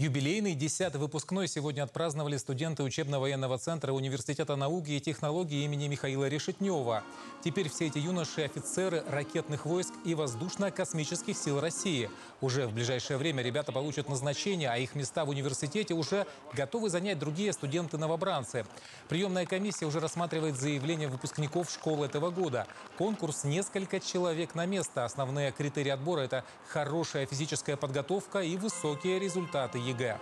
Юбилейный 10-й выпускной сегодня отпраздновали студенты учебно-военного центра Университета науки и технологий имени Михаила Решетнева. Теперь все эти юноши – офицеры ракетных войск и воздушно-космических сил России. Уже в ближайшее время ребята получат назначение, а их места в университете уже готовы занять другие студенты-новобранцы. Приемная комиссия уже рассматривает заявления выпускников школы этого года. Конкурс – несколько человек на место. Основные критерии отбора – это хорошая физическая подготовка и высокие результаты Liga